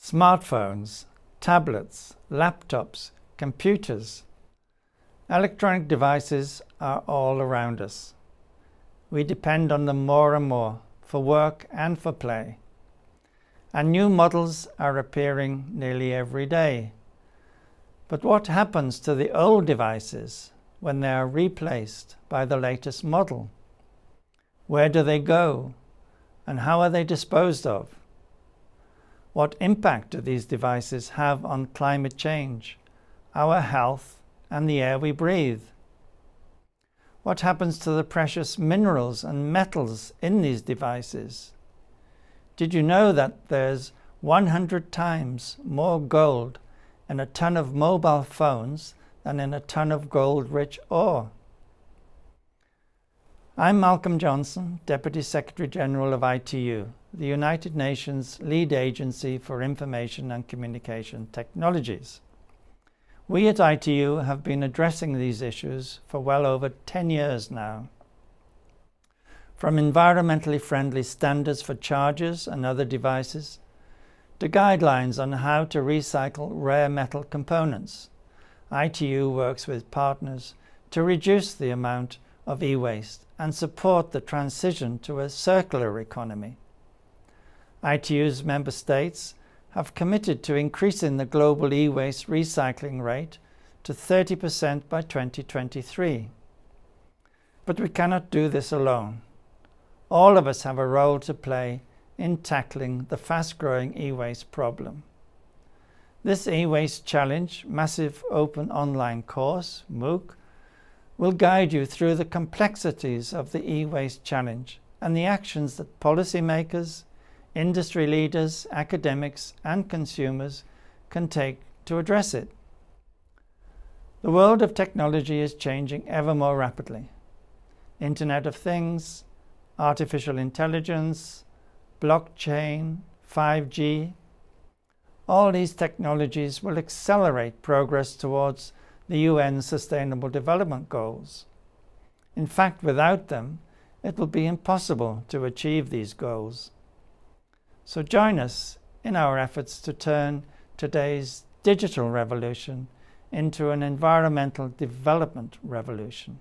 Smartphones, tablets, laptops, computers, electronic devices are all around us. We depend on them more and more for work and for play. And new models are appearing nearly every day. But what happens to the old devices when they are replaced by the latest model? Where do they go? And how are they disposed of? What impact do these devices have on climate change, our health, and the air we breathe? What happens to the precious minerals and metals in these devices? Did you know that there's 100 times more gold in a ton of mobile phones than in a ton of gold rich ore? I'm Malcolm Johnson, Deputy Secretary General of ITU, the United Nations lead agency for information and communication technologies. We at ITU have been addressing these issues for well over 10 years now. From environmentally friendly standards for chargers and other devices, to guidelines on how to recycle rare metal components, ITU works with partners to reduce the amount of e-waste and support the transition to a circular economy. ITU's member states have committed to increasing the global e-waste recycling rate to 30% by 2023. But we cannot do this alone. All of us have a role to play in tackling the fast-growing e-waste problem. This e-waste challenge, massive open online course, MOOC, will guide you through the complexities of the e-waste challenge and the actions that policymakers, industry leaders, academics, and consumers can take to address it. The world of technology is changing ever more rapidly. Internet of Things, artificial intelligence, blockchain, 5G, all these technologies will accelerate progress towards the UN Sustainable Development Goals. In fact, without them, it will be impossible to achieve these goals. So join us in our efforts to turn today's digital revolution into an environmental development revolution.